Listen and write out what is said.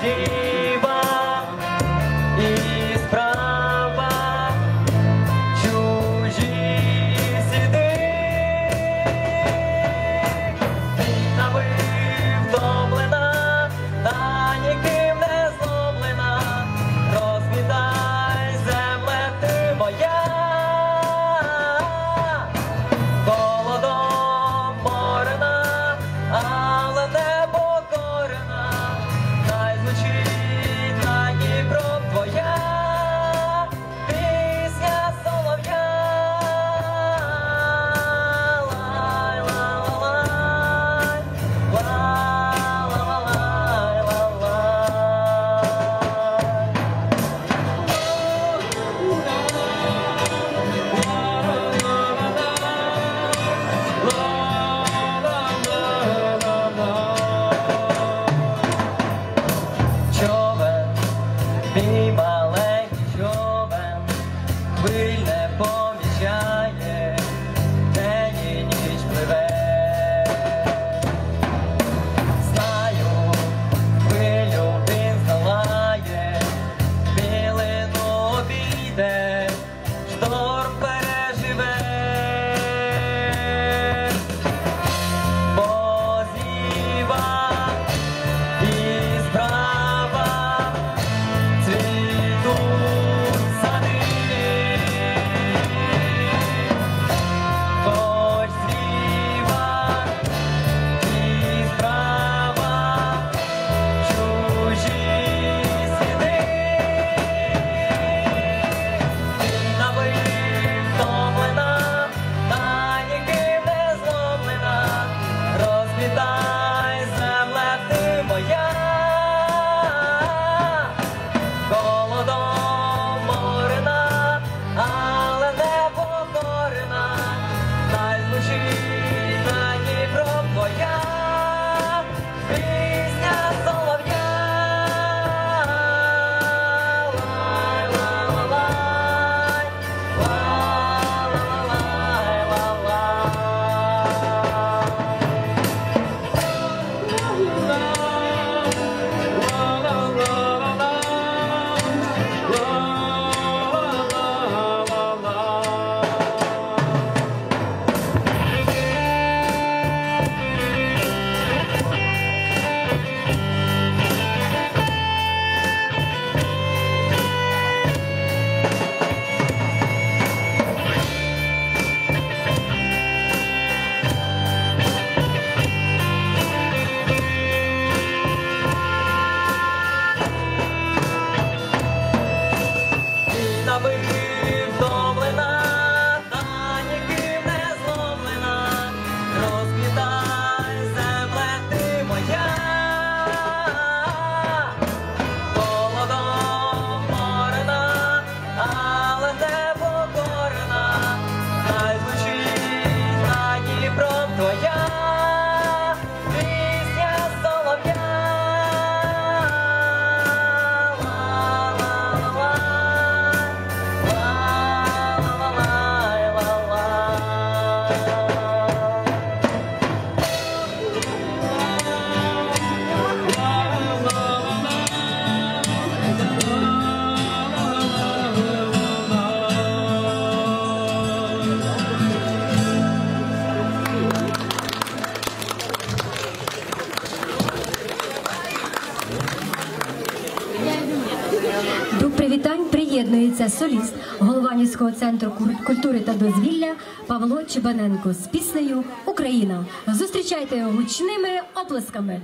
Yeah. приєднується соліст Голованівського центру культури та дозвілля Павло Чебаненко з піснею Україна. Зустрічайте його гучними оплесками.